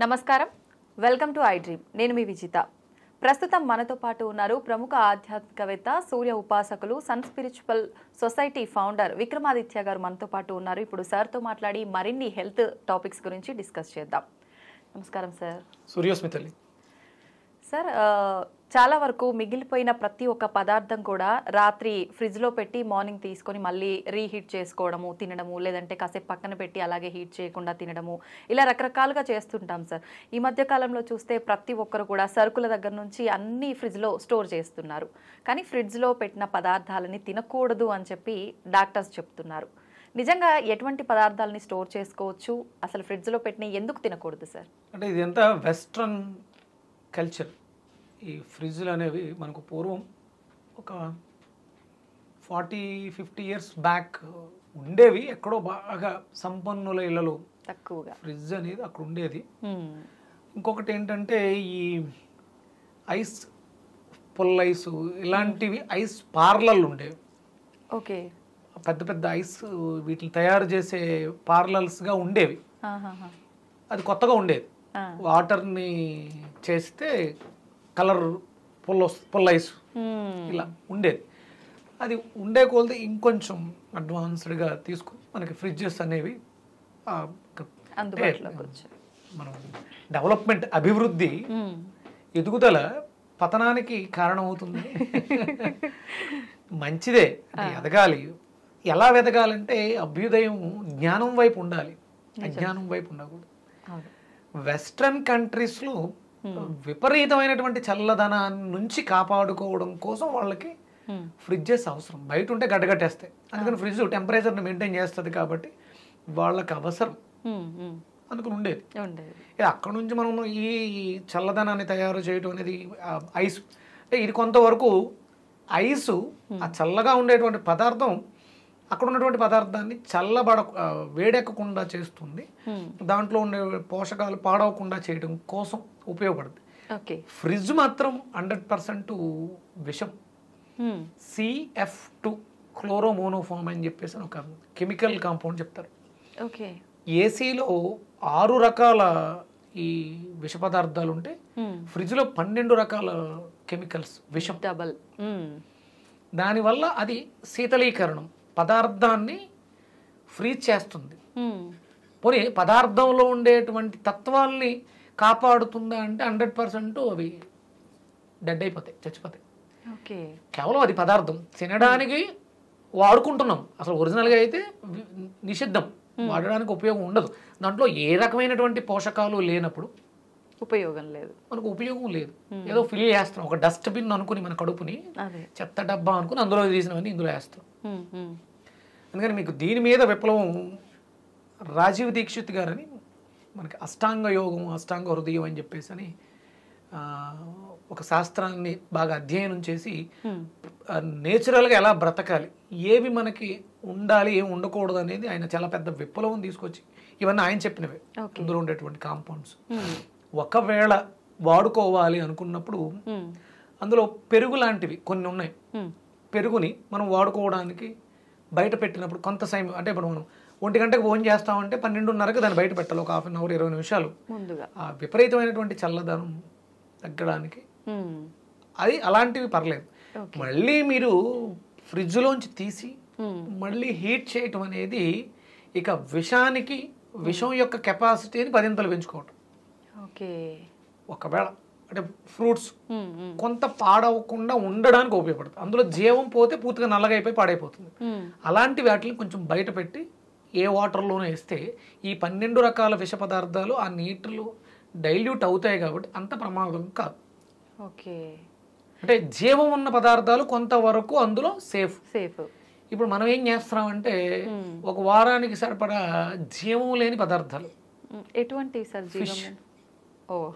నమస్కారం. Welcome to I dream. నేను మీ విజిత. ప్రస్తుతం మనతో పాటు ఉన్నారు ప్రముఖ ఆధ్యాత్మికవేత్త సూర్య ఉపాసకులు sun spiritual society founder Vikramaditya garu మనతో పాటు ఉన్నారు. ఇప్పుడు సార్తో మాట్లాడి మరిన్ని హెల్త్ టాపిక్స్ గురించి డిస్కస్ చేద్దాం. నమస్కారం సార్. సూర్యోస్మితల్లి. సార్ చాలా వరకు మిగిలిపోయిన ప్రతి ఒక్క పదార్థం కూడా రాత్రి ఫ్రిడ్జ్లో పెట్టి మార్నింగ్ తీసుకొని మళ్ళీ రీహీట్ చేసుకోవడము తినడము లేదంటే కాసేపు పక్కన పెట్టి అలాగే హీట్ చేయకుండా తినడము ఇలా రకరకాలుగా చేస్తుంటాం సార్. ఈ మధ్య కాలంలో చూస్తే ప్రతి ఒక్కరు కూడా సరుకుల దగ్గర నుంచి అన్ని ఫ్రిడ్జ్లో స్టోర్ చేస్తున్నారు. కానీ ఫ్రిడ్జ్లో పెట్టిన పదార్థాలని తినకూడదు అని చెప్పి డాక్టర్స్ చెప్తున్నారు. నిజంగా ఎటువంటి పదార్థాలని స్టోర్ చేసుకోవచ్చు? అసలు ఫ్రిడ్జ్లో పెట్టిన ఎందుకు తినకూడదు సార్? అంటే ఇది ఎంత వెస్ట్రన్ కల్చర్. ఈ ఫ్రిడ్జ్లు అనేవి మనకు పూర్వం ఒక ఫార్టీ ఫిఫ్టీ ఇయర్స్ బ్యాక్ ఉండేవి. ఎక్కడో బాగా సంపన్నుల ఇళ్ళలో తక్కువగా. ఫ్రిడ్జ్ అనేది అక్కడ ఉండేది. ఇంకొకటి ఏంటంటే ఈ ఐస్ పుల్ల ఐస్ ఇలాంటివి ఐస్ పార్లర్లు ఉండేవి. ఓకే. పెద్ద పెద్ద ఐస్ వీటిని తయారు చేసే పార్లర్స్గా ఉండేవి. అది కొత్తగా ఉండేది. వాటర్ని చేస్తే కలర్ పుల్ల పుల్ల ఐస్. హ్మ్. ఇలా ఉండేది. అది ఉండే కొలది ఇంకొంచెం అడ్వాన్స్డ్గా తీసుకుని మనకి ఫ్రిడ్జెస్ అనేవి మనం డెవలప్మెంట్ అభివృద్ధి హ్మ్. ఎదుగుదల పతనానికి కారణమవుతుంది. మంచిదే. ఎదగాలి. ఎలా ఎదగాలంటే అభ్యుదయం జ్ఞానం వైపు ఉండాలి. అజ్ఞానం వైపు ఉండకూడదు. వెస్ట్రన్ కంట్రీస్లో విపరీతమైనటువంటి చల్లదనాన్ని నుంచి కాపాడుకోవడం కోసం వాళ్ళకి. ఫ్రిడ్జెస్ అవసరం. బయట ఉంటే గడ్డగట్టేస్తాయి. అందుకని ఫ్రిడ్జ్ టెంపరేచర్ని మెయింటైన్ చేస్తుంది కాబట్టి వాళ్ళకి అవసరం. అనుకుని ఉండేది. ఇక అక్కడ నుంచి మనం ఈ చల్లదనాన్ని తయారు చేయడం అనేది ఐస్. అంటే ఇది కొంతవరకు ఐసు ఆ చల్లగా ఉండేటువంటి పదార్థం అక్కడ ఉన్నటువంటి పదార్థాన్ని చల్లబడ వేడెక్కకుండా చేస్తుంది. దాంట్లో ఉండే పోషకాలు పాడవకుండా చేయడం కోసం ఉపయోగపడుతుంది. ఓకే. ఫ్రిడ్జ్ మాత్రం హండ్రెడ్ పర్సెంట్ విషం. సిఎఫ్ టూ క్లోరోమోనోఫామ్ అని చెప్పేసి ఒక కెమికల్ కాంపౌండ్ చెప్తారు. ఓకే. ఏసీలో ఆరు రకాల ఈ విష పదార్థాలు ఉంటే. ఫ్రిడ్జ్లో పన్నెండు రకాల కెమికల్స్ విషం. డబల్. దానివల్ల అది శీతలీకరణం. పదార్థాన్ని ఫ్రీజ్ చేస్తుంది. పోనీ పదార్థంలో ఉండేటువంటి తత్వాల్ని కాపాడుతుందా అంటే హండ్రెడ్ పర్సెంట్ అవి డెడ్ అయిపోతాయి చచ్చిపోతాయి. ఓకే. కేవలం అది పదార్థం. తినడానికి వాడుకుంటున్నాం. అసలు ఒరిజినల్గా అయితే నిషిద్ధం. వాడడానికి ఉపయోగం ఉండదు. దాంట్లో ఏ రకమైనటువంటి పోషకాలు లేనప్పుడు ఉపయోగం లేదు. మనకు ఉపయోగం లేదు. ఏదో ఫిల్ చేస్తాం. ఒక డస్ట్బిన్ అనుకుని మన కడుపుని చెత్త డబ్బా అనుకుని అందులో తీసినవన్నీ ఇందులో వేస్తాం. అందుకని మీకు దీని మీద విప్లవం రాజీవ్ దీక్షిత్ గారని మనకి అష్టాంగ యోగం అష్టాంగ హృదయం అని చెప్పేసి అని ఒక శాస్త్రాన్ని బాగా అధ్యయనం చేసి నేచురల్గా ఎలా బ్రతకాలి ఏవి మనకి ఉండాలి ఏమి ఉండకూడదు అనేది ఆయన చాలా పెద్ద విప్లవం తీసుకొచ్చి ఇవన్నీ ఆయన చెప్పినవే. అందులో ఉండేటువంటి కాంపౌండ్స్. ఒకవేళ వాడుకోవాలి అనుకున్నప్పుడు. అందులో పెరుగు లాంటివి కొన్ని ఉన్నాయి. పెరుగుని మనం వాడుకోవడానికి బయట పెట్టినప్పుడు కొంత సమయం అంటే ఇప్పుడు మనం ఒంటి గంటకు ఫోన్ చేస్తామంటే పన్నెండున్నరకు దాన్ని బయట పెట్టాలి ఒక హాఫ్ అన్ అవర్ ఇరవై నిమిషాలు. ఆ విపరీతమైనటువంటి చల్లదనం తగ్గడానికి. అది అలాంటివి పర్లేదు. మళ్ళీ మీరు ఫ్రిడ్జ్లోంచి తీసి. మళ్ళీ హీట్ చేయటం అనేది ఇక విషానికి విషం యొక్క కెపాసిటీని పదింతలు పెంచుకోవటం. ఓకే. ఒకవేళ అంటే ఫ్రూట్స్. కొంత పాడవకుండా ఉండడానికి ఉపయోగపడుతుంది అందులో జీవం పోతే పూర్తిగా నల్లగా అయిపోయి పాడైపోతుంది. అలాంటి వాటిని కొంచెం బయట పెట్టి ఏ వాటర్లోనూ వేస్తే ఈ పన్నెండు రకాల విష పదార్థాలు ఆ నీటిలో డైల్యూట్ అవుతాయి కాబట్టి అంత ప్రమాదం కాదు. ఓకే. అంటే జీవం ఉన్న పదార్థాలు కొంతవరకు అందులో సేఫ్. సేఫ్. ఇప్పుడు మనం ఏం చేస్తున్నామంటే. ఒక వారానికి సరిపడా జీవం లేని పదార్థాలు. ఎటువంటి సార్ ఓ.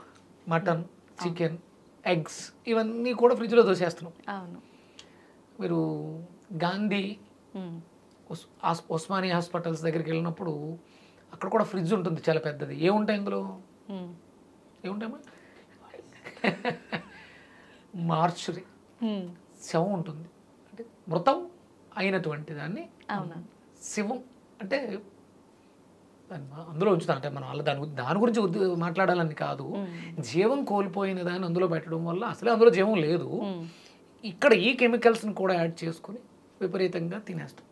మటన్. చికెన్ ఎగ్స్ ఇవన్నీ కూడా ఫ్రిడ్జ్లో దోసేస్తున్నాం. అవును. మీరు గాంధీ ఉస్మానియా హాస్పిటల్స్ దగ్గరికి వెళ్ళినప్పుడు అక్కడ కూడా ఫ్రిడ్జ్ ఉంటుంది చాలా పెద్దది. ఏముంటాయి అందులో హ్మ్. ఏముంటాయమ్మా మార్చురీ. శవం ఉంటుంది. అంటే మృతం అయినటువంటి దాన్ని అవునా. శివం అంటే అందులో ఉంచుతాం. అంటే మనం వాళ్ళ దాని దాని గురించి మాట్లాడాలని కాదు. జీవం కోల్పోయిన దాన్ని అందులో పెట్టడం వల్ల అసలే అందులో జీవం లేదు. ఇక్కడ ఈ కెమికల్స్ని కూడా యాడ్ చేసుకొని విపరీతంగా తినేస్తాం.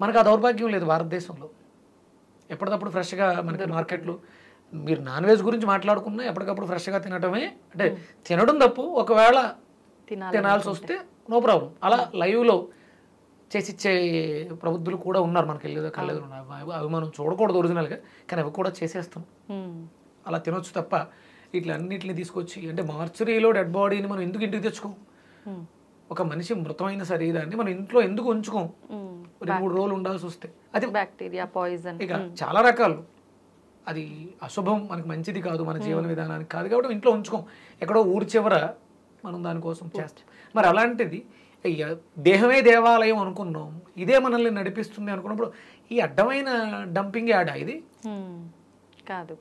మనకు ఆ దౌర్భాగ్యం లేదు భారతదేశంలో. ఎప్పటికప్పుడు ఫ్రెష్గా మనకి మార్కెట్లు మీరు నాన్ వెజ్ గురించి మాట్లాడుకున్నా ఎప్పటికప్పుడు ఫ్రెష్గా తినటమే. అంటే తినడం తప్పు. ఒకవేళ తినాలి తినాల్సి వస్తే నో ప్రాబ్లం. అలా లైవ్లో చేసిచ్చే ప్రబుద్ధులు కూడా ఉన్నారు మనకి వెళ్ళేదో కళ్ళేదో ఉన్నారు అవి- మనం చూడకూడదు ఒరిజినల్గా కానీ అవి కూడా చేసేస్తాం. అలా తినొచ్చు తప్ప ఇట్లా అన్నిటిని తీసుకొచ్చి అంటే మార్చరీలో డెడ్ బాడీని మనం ఎందుకు ఇంటికి తెచ్చుకోం. ఒక మనిషి మృతమైన శరీరాన్ని మనం ఇంట్లో ఎందుకు ఉంచుకోం. రెండు మూడు రోజులు ఉండాల్సి వస్తే. అది బ్యాక్టీరియా పాయిజన్ ఇక చాలా రకాలు. అది అశుభం మనకి మంచిది కాదు మన జీవన విధానానికి కాదు కాబట్టి ఇంట్లో ఉంచుకోం. ఎక్కడో ఊరి చివర మనం దానికోసం చేస్తాం. మరి అలాంటిది అయ్య, దేహమే దేవాలయం అనుకున్నాం. ఇదే మనల్ని నడిపిస్తుంది అనుకున్నప్పుడు ఈ అడ్డమైన డంపింగ్ యాడా ఇది. కాదు.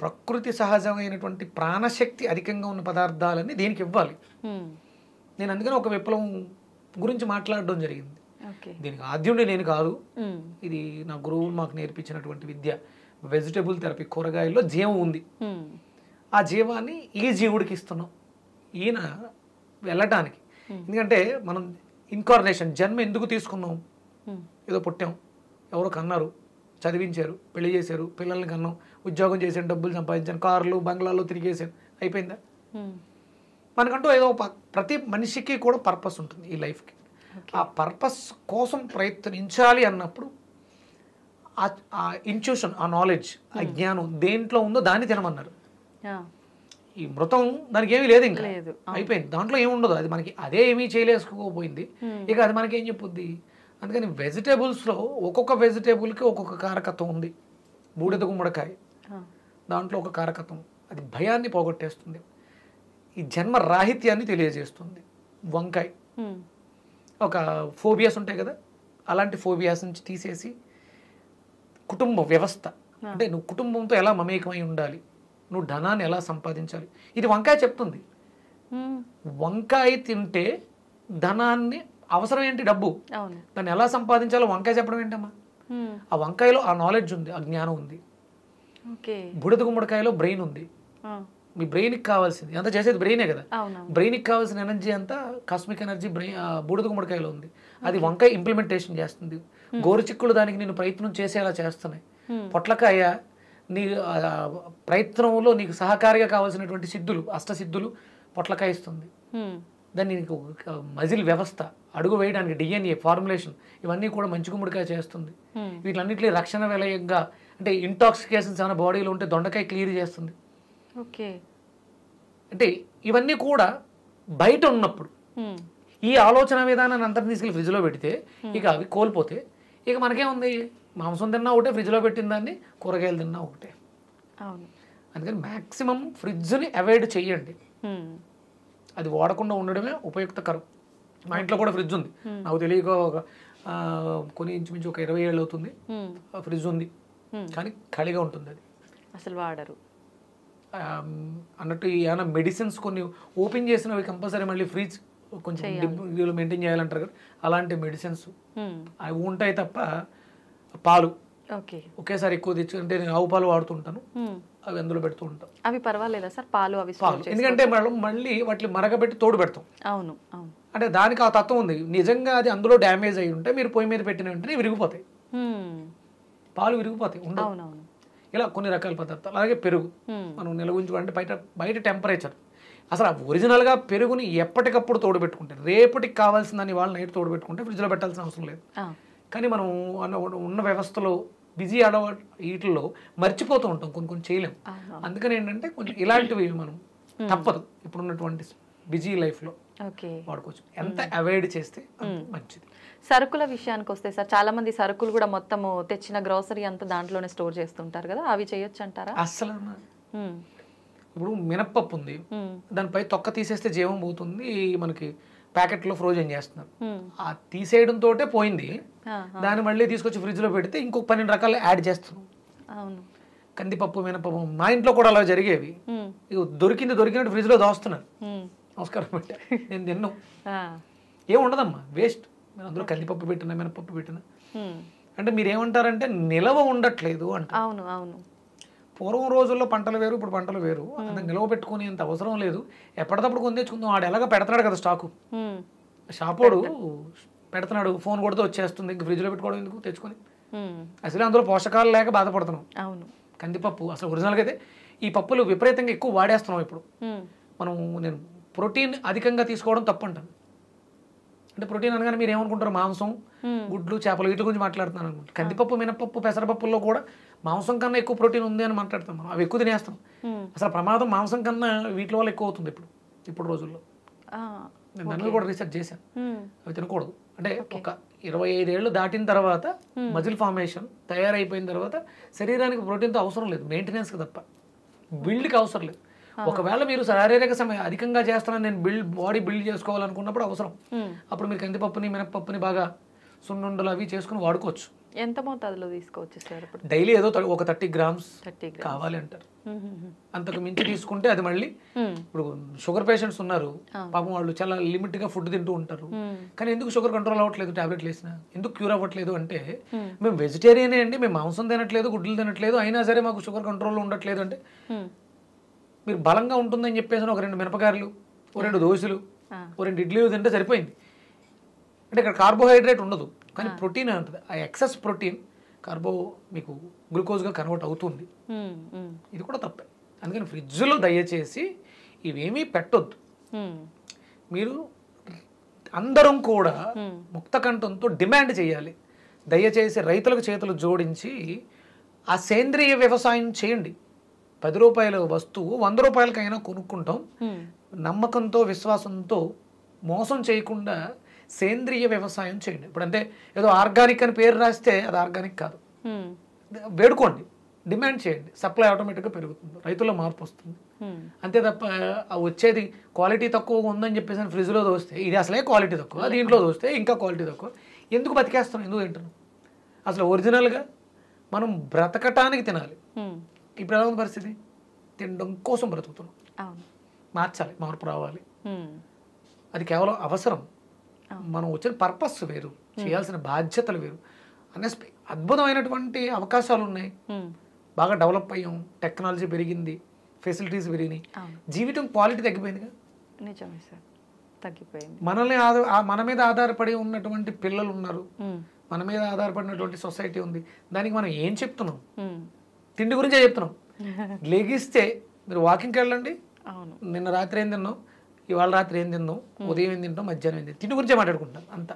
ప్రకృతి సహజమైనటువంటి ప్రాణశక్తి అధికంగా ఉన్న పదార్థాలని దీనికి ఇవ్వాలి. నేను అందుకని ఒక విప్లవం గురించి మాట్లాడడం జరిగింది. దీనికి ఆద్యుండి నేను కాదు. ఇది నా గురువులు మాకు నేర్పించినటువంటి విద్య. వెజిటబుల్ థెరపీ కూరగాయల్లో జీవం ఉంది. ఆ జీవాన్ని ఈ జీవుడికి ఇస్తున్నాం. ఈయన వెళ్ళటానికి. ఎందుకంటే మనం ఇన్కార్నేషన్ జన్మ ఎందుకు తీసుకున్నాం? మ్మ్. ఏదో పుట్టాం. ఎవరో కన్నారు. చదివించారు పెళ్ళి చేశారు పిల్లల్ని కన్నాం. ఉద్యోగం చేశాను డబ్బులు సంపాదించాను కార్లు బంగ్లాల్లో తిరిగేసాను అయిపోయిందా? మ్మ్. మనకంటూ ఏదో ప్రతి మనిషికి కూడా పర్పస్ ఉంటుంది ఈ లైఫ్కి ఆ పర్పస్ కోసం ప్రయత్నించాలి అన్నప్పుడు ఆ- ఇంట్యూషన్ ఆ నాలెడ్జ్ ఆ జ్ఞానం దేంట్లో ఉందో దాన్ని తినమన్నారు. ఈ మృతం దానికి ఏమీ లేదు ఇంకా. అయిపోయింది. దాంట్లో ఏమి ఉండదు. అది మనకి అదే ఏమీ చేయలేసుకోపోయింది ఇక అది మనకి ఏం చెప్పుద్ది? అందుకని వెజిటేబుల్స్లో ఒక్కొక్క వెజిటేబుల్కి ఒక్కొక్క కారకత్వం ఉంది. బూడిద గుమ్మడికాయ. దాంట్లో ఒక కారకత్వం. అది భయాన్ని పోగొట్టేస్తుంది. ఈ జన్మ రాహిత్యాన్ని తెలియజేస్తుంది. వంకాయ. ఒక ఫోబియాస్ ఉంటాయి కదా? అలాంటి ఫోబియాస్ నుంచి తీసేసి కుటుంబ వ్యవస్థ. అంటే నువ్వు కుటుంబంతో ఎలా మమేకమై ఉండాలి? నువ్వు ధనాన్ని ఎలా సంపాదించాలి? ఇది వంకాయ చెప్తుంది. వంకాయ తింటే ధనాన్ని అవసరం ఏంటి? డబ్బు. దాన్ని ఎలా సంపాదించాలో వంకాయ చెప్పడం ఏంటమ్మా? మ్మ్. ఆ వంకాయలో ఆ నాలెడ్జ్ ఉంది ఆ జ్ఞానం ఉంది. బుడిద గుమ్మడికాయలో బ్రెయిన్ ఉంది. మీ బ్రెయిన్కి కావాల్సింది. అంతా చేసేది బ్రెయినే కదా? బ్రెయిన్కి కావాల్సిన ఎనర్జీ అంతా కాస్మిక్ ఎనర్జీ బ్రెయిన్ బూడిద గుమ్మడికాయలో ఉంది. అది వంకాయ ఇంప్లిమెంటేషన్ చేస్తుంది. గోరుచిక్కులు దానికి నేను ప్రయత్నం చేసేలా చేస్తున్నాయి. పొట్లకాయ నీ ప్రయత్నంలో నీకు సహకారిగా కావాల్సినటువంటి సిద్ధులు అష్టసిద్ధులు పొట్లకాయ ఇస్తుంది. దాన్ని నీకు మజిల్ వ్యవస్థ అడుగు వేయడానికి డిఎన్ఏ ఫార్ములేషన్ ఇవన్నీ కూడా మంచి గుమ్మడికాయ చేస్తుంది మ్మ్. వీటిలన్నింటినీ రక్షణ విలయంగా అంటే ఇంటాక్సికేషన్స్ ఏమైనా బాడీలో ఉంటే దొండకాయ క్లియర్ చేస్తుంది ఓకే అంటే ఇవన్నీ కూడా బయట ఉన్నప్పుడు. ఈ ఆలోచన విధానాన్ని అంతా తీసుకెళ్ళి ఫ్రిడ్జ్లో పెడితే ఇక అవి కోల్పోతే ఇక మనకేముంది మాంసం తిన్నా ఒకటే ఫ్రిడ్జ్లో పెట్టిన దాన్ని కూరగాయలు తిన్నా ఒకటే. అవును. అందుకని మ్యాక్సిమం ఫ్రిడ్జ్ని అవాయిడ్ చేయండి. అది వాడకుండా ఉండడమే ఉపయుక్తకరం. మా ఇంట్లో కూడా ఫ్రిడ్జ్ ఉంది. నాకు తెలియక ఒక కొన్ని ఇంచుమించు ఒక ఇరవై ఏళ్ళు అవుతుంది. ఫ్రిడ్జ్ ఉంది. కానీ ఖాళీగా ఉంటుంది అది. అసలు వాడరు. అన్నట్టు ఏమైనా మెడిసిన్స్ కొన్ని ఓపెన్ చేసినవి కంపల్సరీ మళ్ళీ ఫ్రిడ్జ్ కొంచెం మెయింటైన్ చేయాలంటారు కదా అలాంటి మెడిసిన్స్. అవి ఉంటాయి తప్ప పాలు. ఓకే. ఒకేసారి ఎక్కువ తెచ్చు అంటే నేను ఆవు పాలు వాడుతుంటాను. అవి అందులో పెడుతూ ఉంటాం. అవి పర్వాలేదా సార్? పాలు అవి పాలు. ఎందుకంటే మనం మళ్ళీ వాటిని మరగబెట్టి తోడు పెడతాం. అవును అవును. అంటే దానికి ఆ తత్వం ఉంది. నిజంగా అది అందులో డ్యామేజ్ అయి ఉంటే మీరు పొయ్యి మీద పెట్టిన వెంటనే విరిగిపోతాయి. పాలు విరిగిపోతాయి ఉండవు. ఇలా కొన్ని రకాల పదార్థాలు. అలాగే పెరుగు. మనం నిల్వ ఉంచుకోవాలంటే బయట బయట టెంపరేచర్. అసలు ఒరిజినల్గా పెరుగుని ఎప్పటికప్పుడు తోడు పెట్టుకుంటే రేపటికి కావాల్సిన దాన్ని వాళ్ళు నైట్ తోడు పెట్టుకుంటే ఫ్రిడ్జ్లో పెట్టాల్సిన అవసరం లేదు. కానీ మనం ఉన్న వ్యవస్థలో బిజీ అడవ వీటిల్లో మర్చిపోతూ ఉంటాం కొన్ని కొన్ని చేయలేం. అందుకని ఏంటంటే కొంచెం ఇలాంటివి మనం తప్పదు. ఇప్పుడున్నటువంటి బిజీ లైఫ్లో ఓకే. వాడుకోవచ్చు. ఎంత అవాయిడ్ చేస్తే మంచిది. సరుకుల విషయానికి వస్తే సార్ చాలా మంది సరుకులు కూడా మొత్తము తెచ్చిన గ్రోసరీ అంతా దాంట్లోనే స్టోర్ చేస్తుంటారు కదా అవి చేయొచ్చు అంటారా అస్సలు మ్మ్. ఇప్పుడు మినప్పప్పు ఉంది. దానిపై తొక్క తీసేస్తే జీవం పోతుంది మనకి ప్యాకెట్లో ఫ్రోజన్ చేస్తున్నారు. ఆ తీసేయడంతో పోయింది. ఆ, దాన్ని మళ్ళీ తీసుకొచ్చి ఫ్రిడ్జ్లో పెడితే ఇంకొక పన్నెండు రకాలు యాడ్ చేస్తున్నాం. కందిపప్పు మినపప్పు మా ఇంట్లో కూడా అలా జరిగేవి. దొరికింది దొరికినట్టు ఫ్రిడ్జ్లో దోస్తున్నాను. నమస్కారం పెట్టా నేను తిన్నాం. ఆ. ఏం ఉండదమ్మా వేస్ట్. అందులో కందిపప్పు పెట్టినా మినపప్పు పెట్టినా. అంటే మీరు ఏమంటారంటే నిలవ ఉండట్లేదు అంట అవును అవును. పూర్వం రోజుల్లో పంటలు వేరు ఇప్పుడు పంటలు వేరు. అంత నిలవ పెట్టుకునేంత అవసరం లేదు. ఎప్పటికప్పుడు కొని తెచ్చుకుందాం వాడు ఎలాగ పెడతాడు కదా స్టాకు. షాపోడు పెడుతున్నాడు. ఫోన్ కొడితే వచ్చేస్తుంది. ఇంక ఫ్రిడ్జ్లో పెట్టుకోవడం ఎందుకు? తెచ్చుకొని. అసలు అందులో పోషకాలు లేక బాధపడుతున్నాం. అవును. కందిపప్పు అసలు ఒరిజినల్గా అయితే ఈ పప్పులు విపరీతంగా ఎక్కువ వాడేస్తున్నాం ఇప్పుడు. మనం నేను ప్రోటీన్ అధికంగా తీసుకోవడం తప్పు అంటాను అంటే ప్రోటీన్ అనగానే మీరు ఏమనుకుంటారు? మాంసం గుడ్లు చేపలు వీటి గురించి మాట్లాడుతున్నాను అనుకుంటారు కందిపప్పు మినపప్పు పెసరపప్పుల్లో కూడా మాంసం కన్నా ఎక్కువ ప్రోటీన్ ఉంది అని మాట్లాడతాం మనం. అవి ఎక్కువ తినేస్తాం. అసలు ప్రమాదం మాంసం కన్నా వీటి వల్ల ఎక్కువ అవుతుంది ఇప్పుడు. ఇప్పుడు రోజుల్లో. నేను దాని కూడా రీసెర్చ్ చేశాను. అవి తినకూడదు. అంటే ఒక ఇరవై ఐదేళ్ళు దాటిన తర్వాత మజిల్ ఫార్మేషన్ తయారైపోయిన తర్వాత శరీరానికి ప్రోటీన్తో అవసరం లేదు. మెయింటెనెన్స్కి తప్ప. బిల్డ్కి అవసరం లేదు. ఒకవేళ మీరు శారీరక సమయం అధికంగా చేస్తానని నేను బిల్డ్ బాడీ బిల్డ్ చేసుకోవాలనుకున్నప్పుడు అవసరం. అప్పుడు మీరు కందిపప్పుని మినపప్పుని బాగా సున్నుండలు అవి చేసుకుని వాడుకోవచ్చు. ఎంత మోతాదులో తీసుకోవచ్చు సార్ డైలీ ఏదో ఒక థర్టీ గ్రామ్స్ కావాలి అంటారు. అంతకు మించి తీసుకుంటే అది మళ్ళీ ఇప్పుడు షుగర్ పేషెంట్స్ ఉన్నారు. పాపం వాళ్ళు చాలా లిమిట్గా ఫుడ్ తింటూ ఉంటారు. కానీ ఎందుకు షుగర్ కంట్రోల్ అవ్వట్లేదు టాబ్లెట్లు వేసినా ఎందుకు క్యూర్ అవ్వట్లేదు అంటే మేము. వెజిటేరియనే అండి మేము మాంసం తినట్లేదు గుడ్లు తినట్లేదు అయినా సరే మాకు షుగర్ కంట్రోల్లో ఉండట్లేదు అంటే మీరు బలంగా ఉంటుందని చెప్పేసి ఒక రెండు మినపకాయలు ఓ రెండు దోశలు. ఓ రెండు ఇడ్లీలు తింటే సరిపోయింది. అంటే ఇక్కడ కార్బోహైడ్రేట్ ఉండదు. కానీ ప్రోటీన్ ఉంటుంది ఆ ఎక్సెస్ ప్రోటీన్ కార్బో మీకు గ్లూకోజ్గా కన్వర్ట్ అవుతుంది. ఇది కూడా తప్పే. అందుకని ఫ్రిడ్జ్లో దయచేసి ఇవేమీ పెట్టొద్దు. మీరు అందరం కూడా. ముక్త కంఠంతో డిమాండ్ చేయాలి. దయచేసి రైతులకు చేతులు జోడించి ఆ సేంద్రియ వ్యవసాయం చేయండి. పది రూపాయల వస్తువు వంద రూపాయలకైనా కొనుక్కుంటాం. నమ్మకంతో విశ్వాసంతో మోసం చేయకుండా సేంద్రియ వ్యవసాయం చేయండి. ఇప్పుడు అంటే ఏదో ఆర్గానిక్ అని పేరు రాస్తే అది ఆర్గానిక్ కాదు. వేడుకోండి. డిమాండ్ చేయండి. సప్లై ఆటోమేటిక్గా పెరుగుతుంది. రైతుల్లో మార్పు వస్తుంది. అంతే తప్ప వచ్చేది క్వాలిటీ తక్కువ ఉందని చెప్పేసి ఫ్రిడ్జ్లో దోస్తే ఇది అసలే క్వాలిటీ తక్కువ. దీంట్లో దోస్తే ఇంకా క్వాలిటీ తక్కువ. ఎందుకు బతికేస్తున్నాం? ఎందుకు తింటున్నాం? అసలు ఒరిజినల్గా మనం బ్రతకటానికి తినాలి. ఇప్పుడు ఎలా ఉంది పరిస్థితి? తినడం కోసం బ్రతుకుతున్నాం. మార్చాలి. మార్పు రావాలి. అది కేవలం అవసరం. మనం వచ్చిన పర్పస్ వేరు చేయాల్సిన బాధ్యతలు వేరు. అన్ఎస్పి అద్భుతమైనటువంటి అవకాశాలు ఉన్నాయి బాగా డెవలప్ అయ్యాం టెక్నాలజీ పెరిగింది ఫెసిలిటీస్ పెరిగినాయి. జీవితం క్వాలిటీ తగ్గిపోయిందిగా? నిజమే సార్. తగ్గిపోయింది. మనల్ని మన మీద ఆధారపడి ఉన్నటువంటి పిల్లలు ఉన్నారు మన మీద ఆధారపడినటువంటి సొసైటీ ఉంది. దానికి మనం ఏం చెప్తున్నాం? తిండి గురించే చెప్తున్నాం. లెగిస్తే మీరు వాకింగ్కి వెళ్ళండి. నిన్న రాత్రి ఏం తిన్నాం? ఇవాళ రాత్రి ఏం తిన్నాం ఉదయం ఏం తింటాం మధ్యాహ్నం ఏం తింటాం తిండి గురించే మాట్లాడుకుంటాం అంత.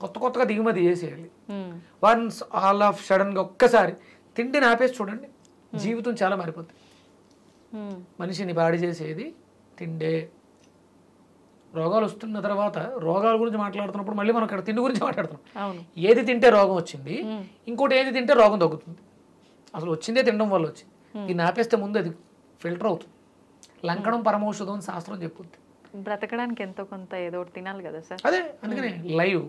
కొత్త కొత్తగా దిగుమతి చేసేయాలి. వన్స్ ఆల్ ఆఫ్ సడన్గా ఒక్కసారి తిండిని ఆపేసి చూడండి జీవితం చాలా మారిపోతుంది మనిషిని పాడి చేసేది తిండే. రోగాలు వస్తున్న తర్వాత రోగాల గురించి మాట్లాడుతున్నప్పుడు మళ్ళీ మనం అక్కడ తిండి గురించి మాట్లాడుతున్నాం. ఏది తింటే రోగం వచ్చింది ఇంకోటి ఏది తింటే రోగం తగ్గుతుంది. అసలు వచ్చిందే తినడం వల్ల వచ్చింది. దీన్ని ఆపేస్తే ముందు అది ఫిల్టర్ అవుతుంది. లంకడం పరమౌషధం అని శాస్త్రం చెప్పుద్ది. బ్రతకడానికి ఎంతో కొంత ఏదో తినాలి కదా సార్? అదే అందుకనే లైవ్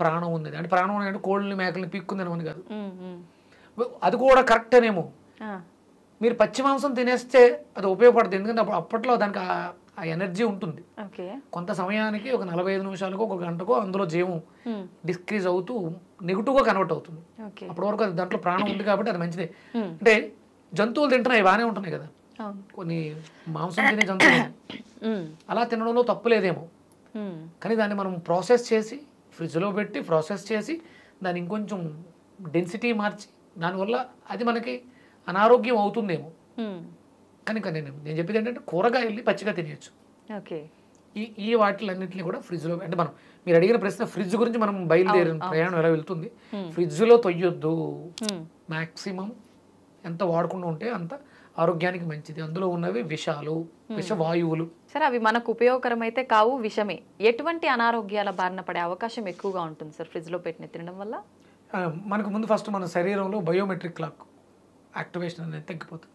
ప్రాణం ఉంది అంటే ప్రాణం అంటే కోళ్ళని మేకల్ని పీక్కుందని కాదు. ఉమ్, ఉమ్, అది కూడా కరెక్టేనేమో ఆ, మీరు పచ్చి మాంసం తినేస్తే అది ఉపయోగపడుతుంది ఎందుకంటే అప్పుడు అప్పట్లో దానికి ఆ- ఎనర్జీ ఉంటుంది. కొంత సమయానికి ఒక నలభై ఐదు నిమిషాలకు ఒక గంటకో అందులో జీవం డిస్క్రీజ్ అవుతూ నెగిటివ్గా కన్వర్ట్ అవుతుంది. అప్పటి వరకు అది దాంట్లో ప్రాణం ఉంది కాబట్టి అది మంచిదే. అంటే జంతువులు తింటున్నాయి బాగానే ఉంటున్నాయి కదా. కొన్ని మాంసం తినే జంతువులు. అలా తినడంలో తప్పు లేదేమో. కానీ దాన్ని మనం ప్రాసెస్ చేసి ఫ్రిడ్జ్లో పెట్టి ప్రాసెస్ చేసి దాన్ని ఇంకొంచెం డెన్సిటీ మార్చి దానివల్ల అది మనకి అనారోగ్యం అవుతుందేమో. కనుక నేను నేను చెప్పేది ఏంటంటే కూరగాయల్ని పచ్చిగా తినేయచ్చు. ఓకే. ఈ ఈ వాటిలన్నింటినీ కూడా ఫ్రిడ్జ్లో అంటే మనం మీరు అడిగిన ప్రశ్న ఫ్రిడ్జ్ గురించి మనం బయలుదేరిన ప్రయాణం ఎలా వెళ్తుంది? ఫ్రిడ్జ్లో తొయ్యొద్దు. మ్యాక్సిమం ఎంత వాడకుండా ఉంటే అంత ఆరోగ్యానికి మంచిది. అందులో ఉన్నవి విషాలు విషవాయువులు. సార్ అవి మనకు ఉపయోగకరం అయితే కావు విషమే. ఎటువంటి అనారోగ్యాల బారిన పడే అవకాశం ఎక్కువగా ఉంటుంది సార్ ఫ్రిడ్జ్లో పెట్టిన తినడం వల్ల? మనకు ముందు ఫస్ట్ మన శరీరంలో బయోమెట్రిక్ క్లాక్ యాక్టివేషన్ అనేది తగ్గిపోతుంది.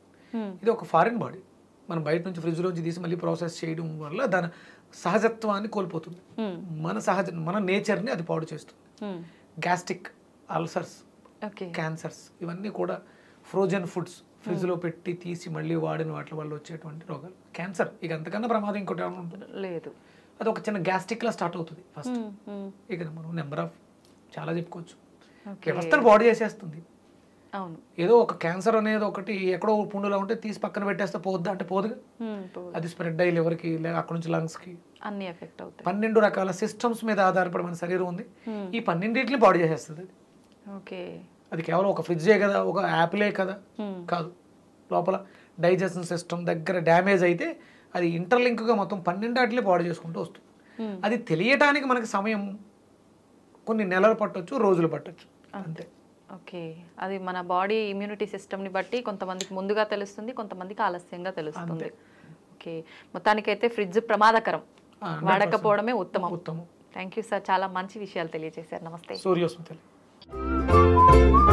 ఇది ఒక ఫారిన్ బాడీ. మనం బయట నుంచి ఫ్రిడ్జ్లోంచి తీసి మళ్ళీ ప్రాసెస్ చేయడం వల్ల దాని సహజత్వాన్ని కోల్పోతుంది. మన సహజ మన నేచర్ని అది పాడు చేస్తుంది. Gastric ulcers okay. క్యాన్సర్స్ ఇవన్నీ కూడా ఫ్రోజన్ ఫుడ్స్ ఫ్రిడ్జ్లో పెట్టి తీసి మళ్ళీ వాడిన వాటి వల్ల వచ్చేటువంటి రోగాలు. క్యాన్సర్. ఇక అంతకన్నా ప్రమాదం ఇంకోటి ఏమైనా ఉంటుంది? లేదు. అది ఒక చిన్న గ్యాస్ట్రిక్లా స్టార్ట్ అవుతుంది ఫస్ట్. ఇక మనం నెంబర్ ఆఫ్ చాలా చెప్పుకోవచ్చు. వ్యవస్థను బాడీ చేసేస్తుంది. అవును. ఏదో ఒక క్యాన్సర్ అనేది ఒకటి ఎక్కడో పుండులో ఉంటే తీసి పక్కన పెట్టేస్తే పోద్దా అంటే పోదుగా? ఉమ్, పో- అది స్ప్రెడ్ అయ్యి లివర్కి లేదా అక్కడ నుంచి లంగ్స్కి. అన్ని ఎఫెక్ట్ అవుతాయి. పన్నెండు రకాల సిస్టమ్స్ మీద ఆధారపడి మన శరీరం ఉంది. ఈ పన్నెండింటిని బాడీ చేసేస్తుంది ఓకే. అది కేవలం ఒక ఫ్రిడ్జే కదా ఒక యాపిలే కదా. కాదు. లోపల డైజెషన్ సిస్టమ్ దగ్గర డ్యామేజ్ అయితే అది ఇంటర్లింక్గా మొత్తం పన్నెండాటిలే బాడీ చేసుకుంటూ వస్తుంది. అది తెలియటానికి మనకి సమయం కొన్ని నెలలు పట్టొచ్చు రోజులు పట్టొచ్చు. అంతే. ఓకే. అది మన బాడీ ఇమ్యూనిటీ సిస్టమ్ని బట్టి కొంతమందికి ముందుగా తెలుస్తుంది కొంతమందికి ఆలస్యంగా తెలుస్తుంది. ఓకే. మొత్తానికైతే ఫ్రిడ్జ్ ప్రమాదకరం. ఆ, 100% వాడకపోవడమే ఉత్తమం. ఉత్తమం. Thank you sir. చాలా మంచి విషయాలు తెలియజేశారు. నమస్తే. సూర్యోస్మితలు.